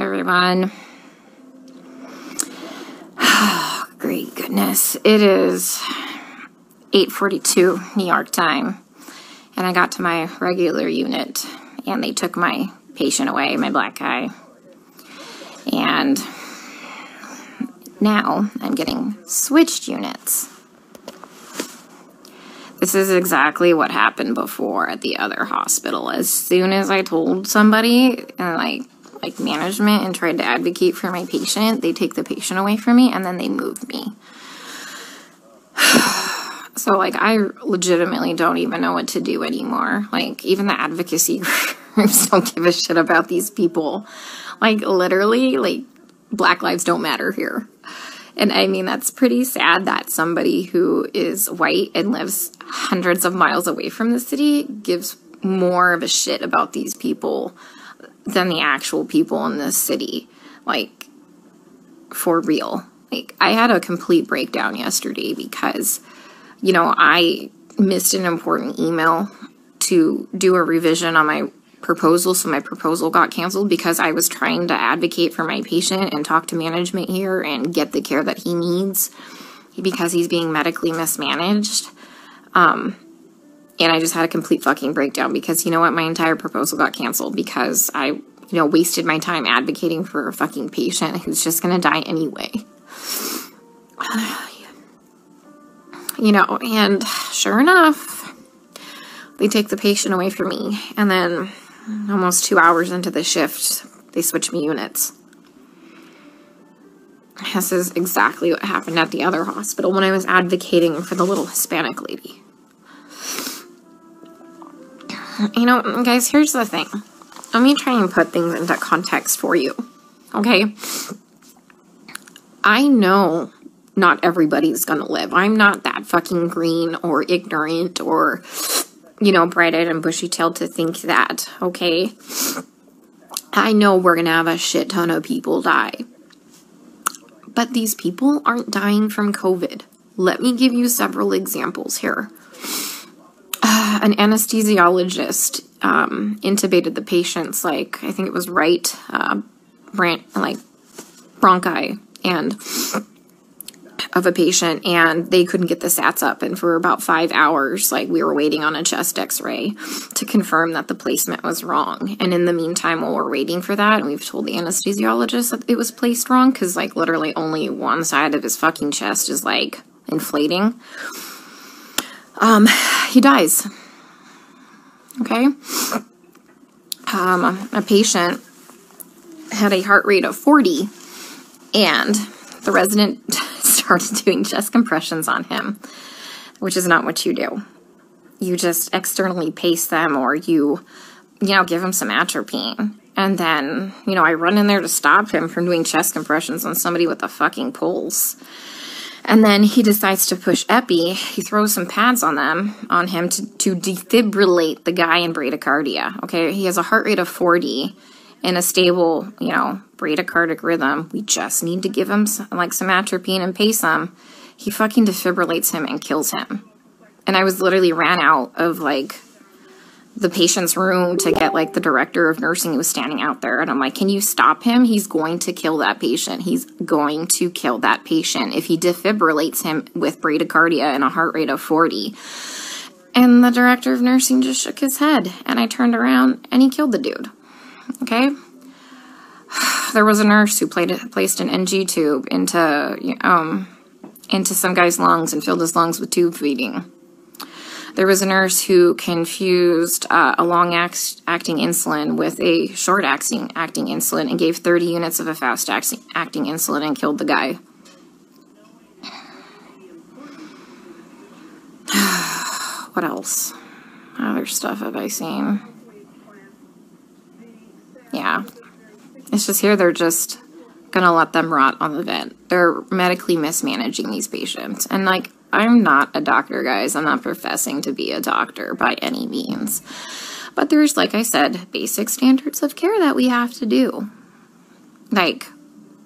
everyone. Great goodness. It is 8:42 New York time. And I got to my regular unit and they took my patient away, my black guy. And now I'm getting switched units. This is exactly what happened before at the other hospital. As soon as I told somebody and like like management and tried to advocate for my patient, they take the patient away from me and then they move me. so like I legitimately don't even know what to do anymore. Like even the advocacy groups don't give a shit about these people. Like literally like black lives don't matter here. And I mean, that's pretty sad that somebody who is white and lives hundreds of miles away from the city gives more of a shit about these people than the actual people in this city. Like, for real. Like, I had a complete breakdown yesterday because, you know, I missed an important email to do a revision on my proposal. So my proposal got canceled because I was trying to advocate for my patient and talk to management here and get the care that he needs because he's being medically mismanaged. Um, and I just had a complete fucking breakdown because you know what? My entire proposal got canceled because I, you know, wasted my time advocating for a fucking patient who's just gonna die anyway. you know, and sure enough, they take the patient away from me. And then almost two hours into the shift, they switch me units. This is exactly what happened at the other hospital when I was advocating for the little Hispanic lady. You know, guys, here's the thing. Let me try and put things into context for you. Okay? I know not everybody's gonna live. I'm not that fucking green or ignorant or you know, bright eyed and bushy tailed to think that, okay? I know we're gonna have a shit ton of people die. But these people aren't dying from COVID. Let me give you several examples here. Uh, an anesthesiologist um, intubated the patients, like, I think it was right, uh, like, bronchi, and of a patient and they couldn't get the sats up. And for about five hours like we were waiting on a chest x-ray to confirm that the placement was wrong. And in the meantime while we're waiting for that we've told the anesthesiologist that it was placed wrong because like literally only one side of his fucking chest is like inflating um he dies okay um a patient had a heart rate of 40 and the resident started doing chest compressions on him, which is not what you do. You just externally pace them or you, you know, give him some atropine. And then, you know, I run in there to stop him from doing chest compressions on somebody with a fucking pulse. And then he decides to push epi. He throws some pads on them, on him to, to defibrillate the guy in bradycardia. Okay, he has a heart rate of 40 in a stable, you know, bradycardic rhythm. We just need to give him some, like some atropine and pace him. He fucking defibrillates him and kills him. And I was literally ran out of like the patient's room to get like the director of nursing who was standing out there. And I'm like, can you stop him? He's going to kill that patient. He's going to kill that patient if he defibrillates him with bradycardia and a heart rate of 40. And the director of nursing just shook his head. And I turned around and he killed the dude. Okay. There was a nurse who played, placed an NG tube into um, into some guy's lungs and filled his lungs with tube feeding. There was a nurse who confused uh, a long act acting insulin with a short acting acting insulin and gave 30 units of a fast acting acting insulin and killed the guy. what else? Other stuff have I seen? Yeah. It's just here they're just gonna let them rot on the vent. They're medically mismanaging these patients. And like, I'm not a doctor, guys. I'm not professing to be a doctor by any means. But there's, like I said, basic standards of care that we have to do. Like,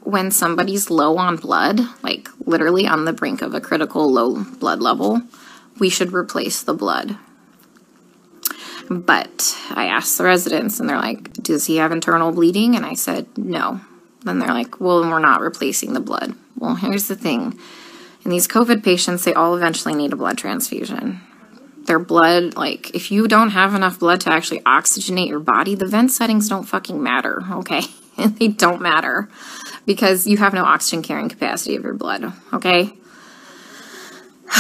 when somebody's low on blood, like literally on the brink of a critical low blood level, we should replace the blood. But I asked the residents, and they're like, Does he have internal bleeding? And I said, No. Then they're like, Well, we're not replacing the blood. Well, here's the thing in these COVID patients, they all eventually need a blood transfusion. Their blood, like, if you don't have enough blood to actually oxygenate your body, the vent settings don't fucking matter, okay? they don't matter because you have no oxygen carrying capacity of your blood, okay?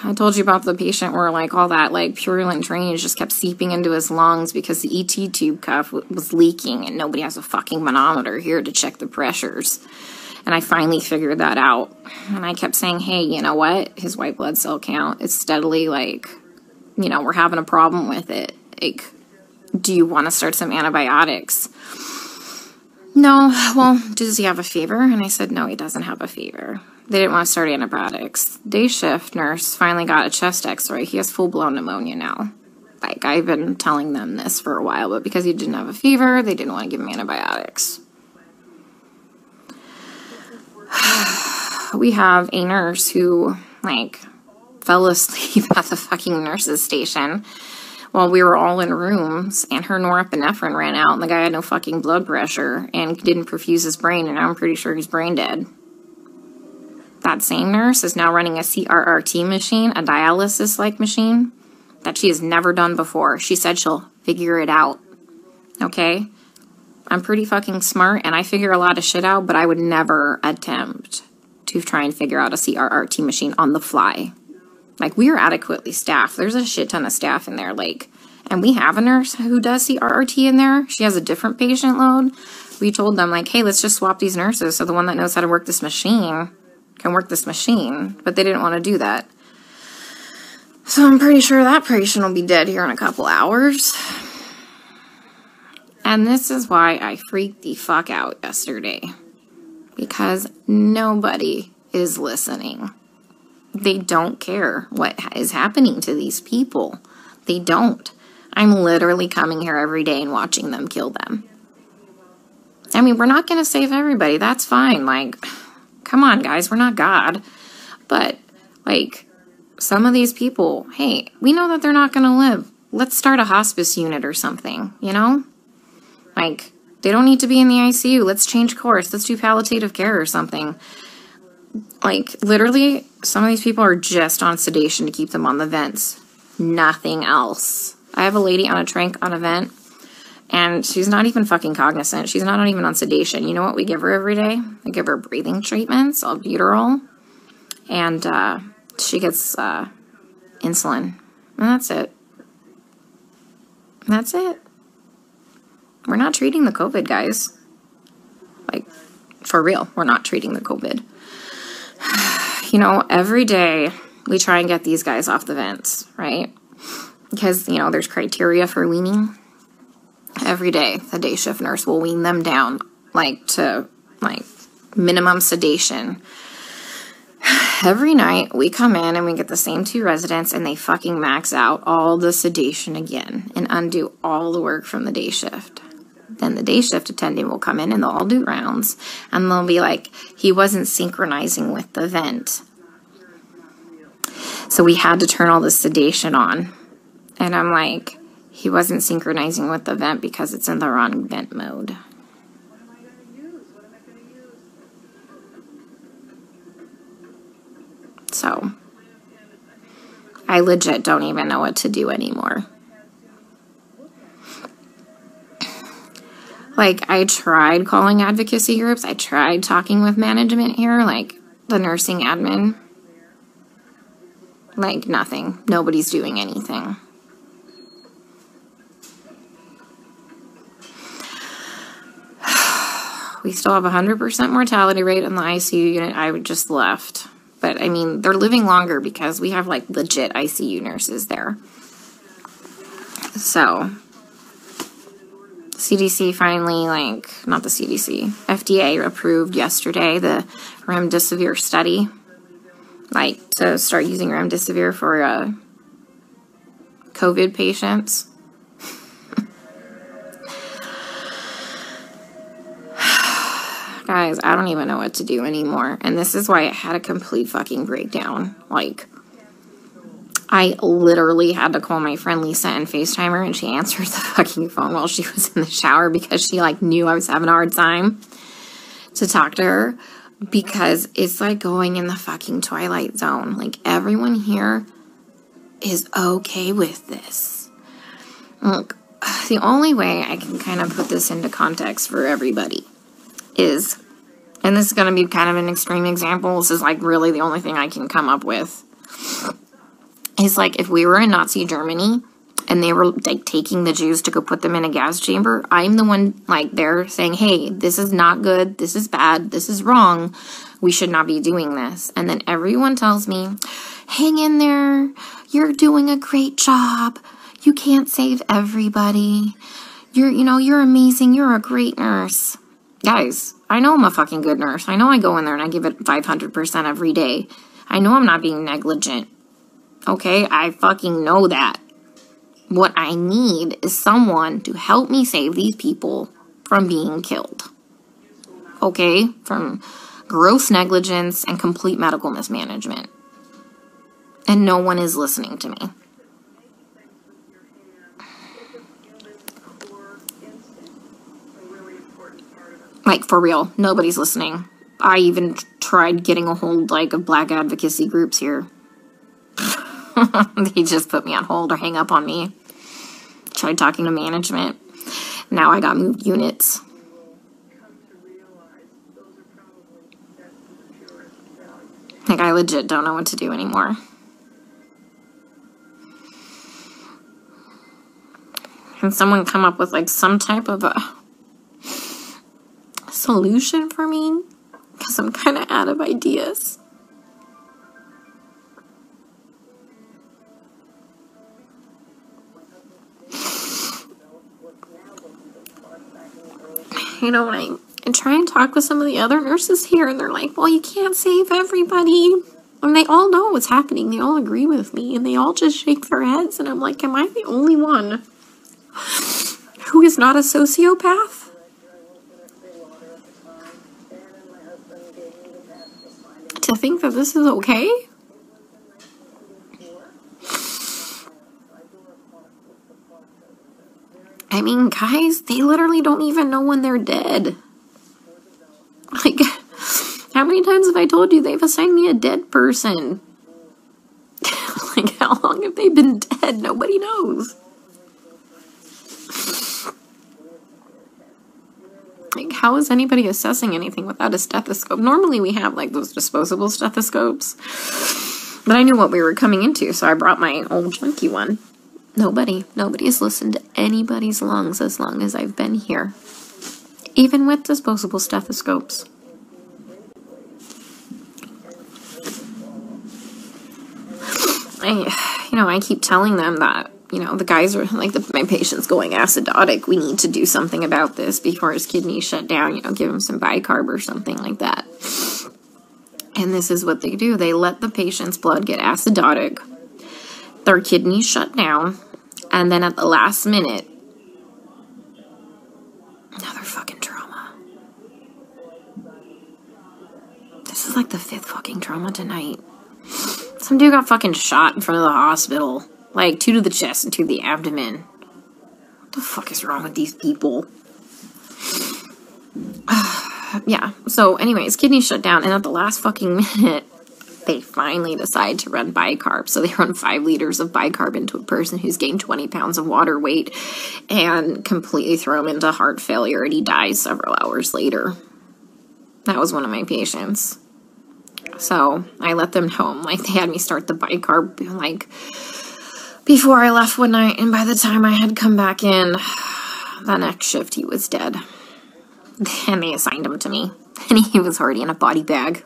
I told you about the patient where like all that like purulent drainage just kept seeping into his lungs because the ET tube cuff was leaking and nobody has a fucking manometer here to check the pressures. And I finally figured that out. And I kept saying, hey, you know what? His white blood cell count is steadily like, you know, we're having a problem with it. Like, do you want to start some antibiotics? No, well, does he have a fever? And I said, no, he doesn't have a fever. They didn't want to start antibiotics. Day shift nurse finally got a chest x ray. He has full blown pneumonia now. Like, I've been telling them this for a while, but because he didn't have a fever, they didn't want to give him antibiotics. we have a nurse who, like, fell asleep at the fucking nurse's station while we were all in rooms and her norepinephrine ran out and the guy had no fucking blood pressure and didn't perfuse his brain and I'm pretty sure he's brain dead. That same nurse is now running a CRRT machine, a dialysis like machine that she has never done before. She said she'll figure it out. Okay? I'm pretty fucking smart and I figure a lot of shit out, but I would never attempt to try and figure out a CRRT machine on the fly. Like, we are adequately staffed. There's a shit ton of staff in there. Like, and we have a nurse who does CRRT in there. She has a different patient load. We told them, like, hey, let's just swap these nurses so the one that knows how to work this machine can work this machine. But they didn't want to do that. So I'm pretty sure that patient will be dead here in a couple hours. And this is why I freaked the fuck out yesterday. Because nobody is listening. They don't care what is happening to these people. They don't. I'm literally coming here every day and watching them kill them. I mean, we're not going to save everybody. That's fine. Like, come on, guys. We're not God. But, like, some of these people, hey, we know that they're not going to live. Let's start a hospice unit or something, you know? Like, they don't need to be in the ICU. Let's change course. Let's do palliative care or something. Like, literally, some of these people are just on sedation to keep them on the vents. Nothing else. I have a lady on a trach on a vent, and she's not even fucking cognizant. She's not even on sedation. You know what we give her every day? We give her breathing treatments, albuterol, and uh, she gets uh, insulin. And that's it. That's it. We're not treating the COVID, guys. Like, for real, we're not treating the COVID. You know, every day we try and get these guys off the vents, right? Because, you know, there's criteria for weaning. Every day, the day shift nurse will wean them down, like, to, like, minimum sedation. Every night we come in and we get the same two residents and they fucking max out all the sedation again and undo all the work from the day shift then the day shift attendant will come in and they'll all do rounds and they'll be like, he wasn't synchronizing with the vent. So we had to turn all the sedation on. And I'm like, he wasn't synchronizing with the vent because it's in the wrong vent mode. So I legit don't even know what to do anymore. Like, I tried calling advocacy groups. I tried talking with management here, like the nursing admin. Like, nothing. Nobody's doing anything. we still have a 100% mortality rate in the ICU unit. I would just left. But I mean, they're living longer because we have like legit ICU nurses there. So, CDC finally, like, not the CDC, FDA approved yesterday the remdesivir study, like, to start using remdesivir for uh, COVID patients. Guys, I don't even know what to do anymore. And this is why I had a complete fucking breakdown. Like, I literally had to call my friend Lisa and FaceTime her, and she answered the fucking phone while she was in the shower because she like knew I was having a hard time to talk to her because it's like going in the fucking twilight zone. Like everyone here is okay with this. Look, the only way I can kind of put this into context for everybody is, and this is going to be kind of an extreme example. This is like really the only thing I can come up with. Is like if we were in Nazi Germany and they were like taking the Jews to go put them in a gas chamber, I'm the one like they're saying, hey, this is not good. This is bad. This is wrong. We should not be doing this. And then everyone tells me, hang in there. You're doing a great job. You can't save everybody. You're, you know, you're amazing. You're a great nurse. Guys, I know I'm a fucking good nurse. I know I go in there and I give it 500% every day. I know I'm not being negligent. Okay? I fucking know that. What I need is someone to help me save these people from being killed. Okay? From gross negligence and complete medical mismanagement. And no one is listening to me. Like, for real, nobody's listening. I even tried getting a hold, like, of black advocacy groups here. they just put me on hold or hang up on me. Tried talking to management. Now I got moved units. Like, I legit don't know what to do anymore. Can someone come up with, like, some type of a solution for me? Because I'm kind of out of ideas. You know, I, I try and talk with some of the other nurses here, and they're like, well, you can't save everybody. And they all know what's happening. They all agree with me, and they all just shake their heads. And I'm like, am I the only one who is not a sociopath? To think that this is okay? I mean, guys, they literally don't even know when they're dead. Like, how many times have I told you they've assigned me a dead person? like, how long have they been dead? Nobody knows. Like, how is anybody assessing anything without a stethoscope? Normally, we have like those disposable stethoscopes, but I knew what we were coming into, so I brought my old junky one. Nobody, nobody's listened to anybody's lungs as long as I've been here, even with disposable stethoscopes. I, you know, I keep telling them that, you know, the guys are like, the, my patient's going acidotic. We need to do something about this before his kidneys shut down, you know, give him some bicarb or something like that. And this is what they do they let the patient's blood get acidotic, their kidneys shut down, and then at the last minute, another fucking trauma. This is like the fifth fucking trauma tonight. Some dude got fucking shot in front of the hospital. Like, two to the chest and two to the abdomen. What the fuck is wrong with these people? yeah, so anyways, kidney shut down, and at the last fucking minute, they finally decide to run bicarb. So they run five liters of bicarb into a person who's gained 20 pounds of water weight and completely throw him into heart failure, and he dies several hours later. That was one of my patients. So I let them know. Like they had me start the bicarb like before I left one night, and by the time I had come back in the next shift, he was dead. And they assigned him to me, and he was already in a body bag.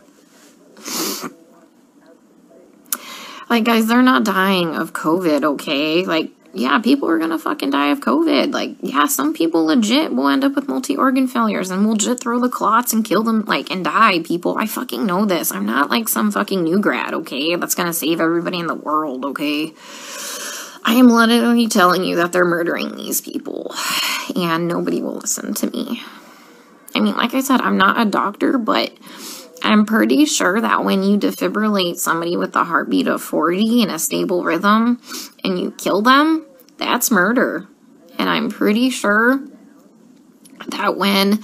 Like, guys, they're not dying of COVID, okay? Like, yeah, people are gonna fucking die of COVID. Like, yeah, some people legit will end up with multi organ failures and will just throw the clots and kill them, like, and die, people. I fucking know this. I'm not like some fucking new grad, okay? That's gonna save everybody in the world, okay? I am literally telling you that they're murdering these people, and nobody will listen to me. I mean, like I said, I'm not a doctor, but I'm pretty sure that when you defibrillate somebody with a heartbeat of 40 in a stable rhythm and you kill them, that's murder. And I'm pretty sure that when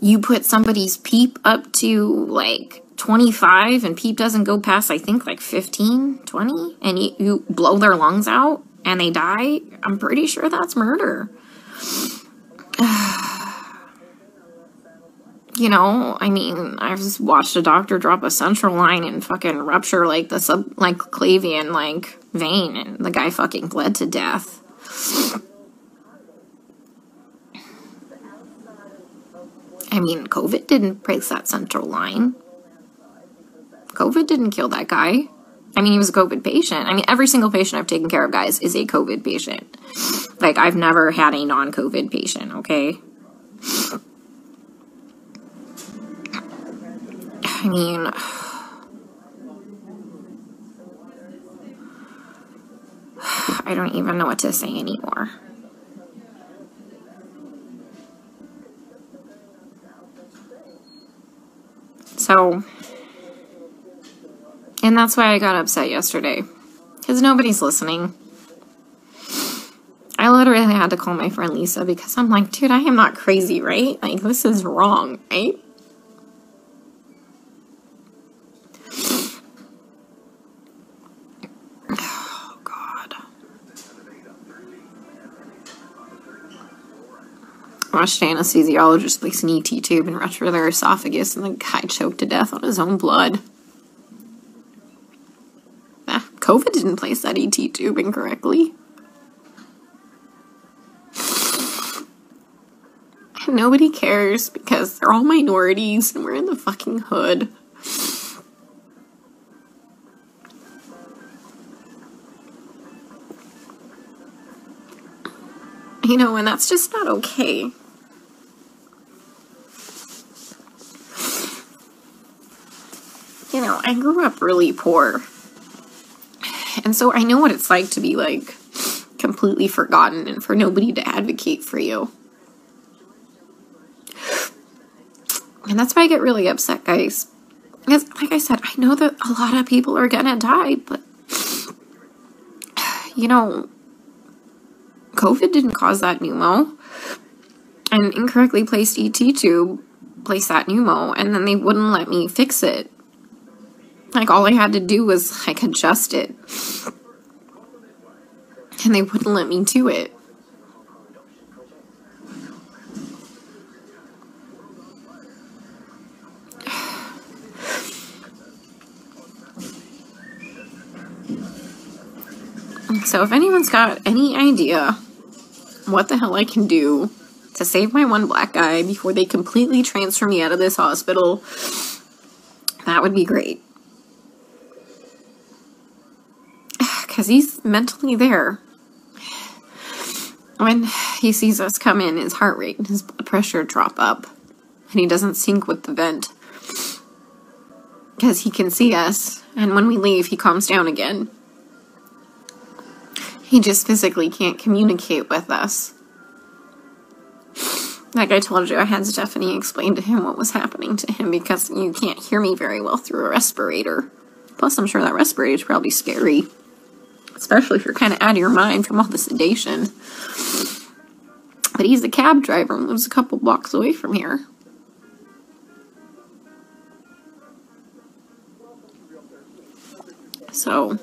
you put somebody's PEEP up to like 25 and PEEP doesn't go past, I think, like 15, 20, and you, you blow their lungs out and they die, I'm pretty sure that's murder. you know, I mean, I've watched a doctor drop a central line and fucking rupture like the sub like clavian like vein and the guy fucking bled to death. I mean, COVID didn't break that central line. COVID didn't kill that guy. I mean, he was a COVID patient. I mean, every single patient I've taken care of, guys, is a COVID patient. Like, I've never had a non COVID patient, okay? Mean, I don't even know what to say anymore. So, and that's why I got upset yesterday. Because nobody's listening. I literally had to call my friend Lisa because I'm like, dude, I am not crazy, right? Like, this is wrong, right? Watched anesthesiologist place an ET tube and rupture their esophagus, and the guy choked to death on his own blood. Ah, COVID didn't place that ET tube incorrectly. And nobody cares because they're all minorities and we're in the fucking hood. You know, and that's just not okay. You know, I grew up really poor. And so I know what it's like to be like completely forgotten and for nobody to advocate for you. And that's why I get really upset, guys. Because, like I said, I know that a lot of people are gonna die, but you know, COVID didn't cause that pneumo. And incorrectly placed ET tube placed that pneumo, and then they wouldn't let me fix it. Like all I had to do was like adjust it. And they wouldn't let me do it. So if anyone's got any idea what the hell I can do to save my one black guy before they completely transfer me out of this hospital, that would be great. Because he's mentally there. When he sees us come in, his heart rate and his blood pressure drop up, and he doesn't sync with the vent because he can see us, and when we leave, he calms down again. He just physically can't communicate with us. Like I told you, I had Stephanie explain to him what was happening to him because you can't hear me very well through a respirator. Plus, I'm sure that respirator is probably scary especially if you're kind of out of your mind from all the sedation. But he's a cab driver and lives a couple blocks away from here. So.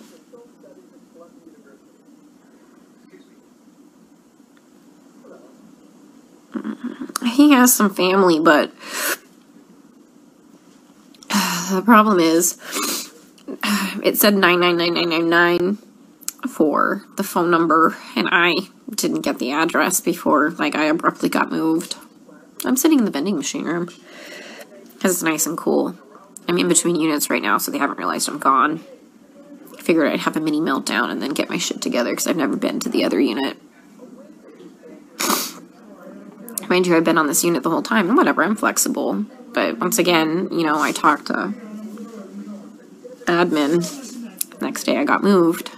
Mm-hmm. He has some family, but the problem is it said 999999 for the phone number and I didn't get the address before like I abruptly got moved. I'm sitting in the vending machine room because it's nice and cool. I'm in between units right now, so they haven't realized I'm gone. I figured I'd have a mini meltdown and then get my shit together because I've never been to the other unit. Mind you, I've been on this unit the whole time, and whatever, I'm flexible. But once again, you know, I talked to admin. Next day I got moved.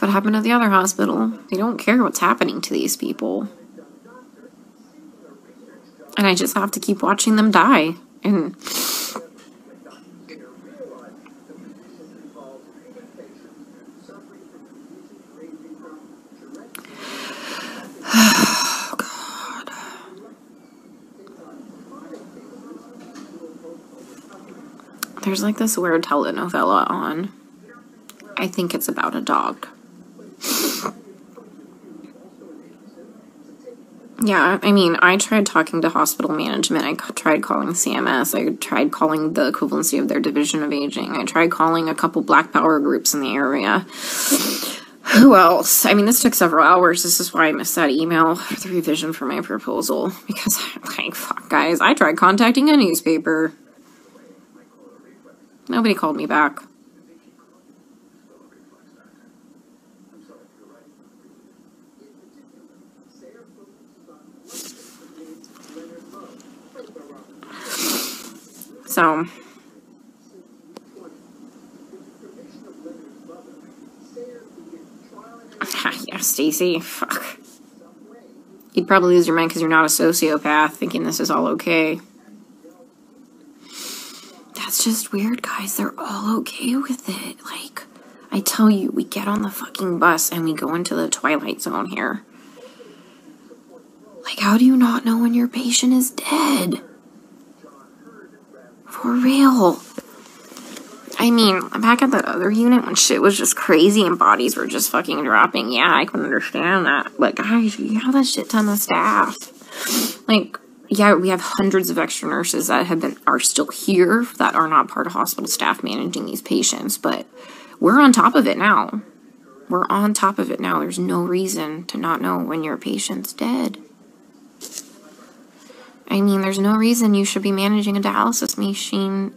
What happened at the other hospital. They don't care what's happening to these people. And I just have to keep watching them die. And There's like this weird telenovela on. I think it's about a dog. Yeah, I mean, I tried talking to hospital management. I tried calling CMS. I tried calling the equivalency of their division of aging. I tried calling a couple black power groups in the area. Who else? I mean, this took several hours. This is why I missed that email the revision for my proposal. Because, like, fuck, guys, I tried contacting a newspaper. Nobody called me back. So, yeah, Stacy, fuck. You'd probably lose your mind because you're not a sociopath thinking this is all okay. That's just weird, guys. They're all okay with it. Like, I tell you, we get on the fucking bus and we go into the twilight zone here. Like, how do you not know when your patient is dead? Real. I mean, back at that other unit when shit was just crazy and bodies were just fucking dropping, yeah, I can understand that. But guys, you have a shit ton of staff. Like, yeah, we have hundreds of extra nurses that have been are still here that are not part of hospital staff managing these patients, but we're on top of it now. We're on top of it now. There's no reason to not know when your patient's dead. I mean, there's no reason you should be managing a dialysis machine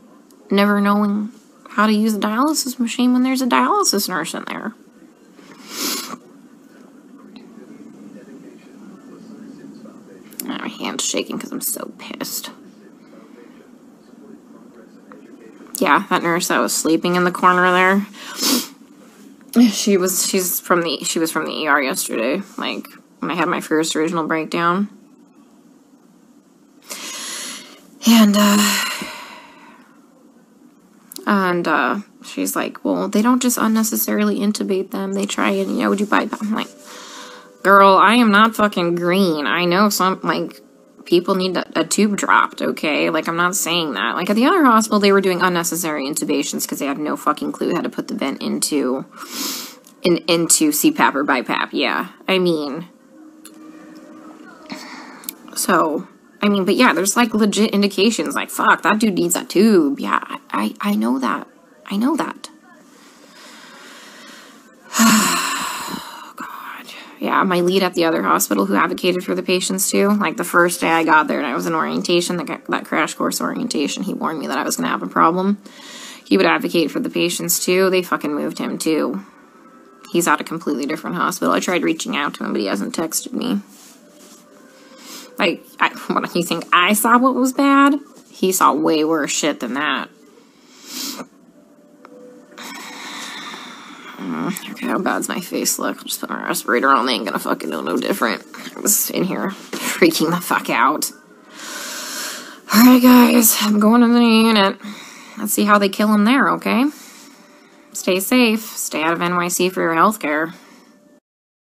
never knowing how to use a dialysis machine when there's a dialysis nurse in there. My hand's shaking because I'm so pissed. Yeah, that nurse that was sleeping in the corner there. She was she's from the she was from the ER yesterday, like when I had my first original breakdown. And, uh, and, uh, she's like, well, they don't just unnecessarily intubate them. They try and, you know, would you bypass? I'm like, girl, I am not fucking green. I know some, like, people need a, a, tube dropped, okay? Like, I'm not saying that. Like, at the other hospital, they were doing unnecessary intubations because they had no fucking clue how to put the vent into, in, into CPAP or BiPAP. Yeah. I mean, so, I mean, but yeah, there's like legit indications like, fuck, that dude needs that tube. Yeah, I, I know that. I know that. God. Yeah, my lead at the other hospital who advocated for the patients too. Like the first day I got there and I was in orientation, that, that crash course orientation, he warned me that I was going to have a problem. He would advocate for the patients too. They fucking moved him too. He's at a completely different hospital. I tried reaching out to him, but he hasn't texted me. Like, I, what you think I saw what was bad? He saw way worse shit than that. Okay, how bad's my face look? I'll just put my respirator on. They ain't gonna fucking know no different. I was in here freaking the fuck out. Alright, guys, I'm going to the unit. Let's see how they kill him there, okay? Stay safe. Stay out of NYC for your health care.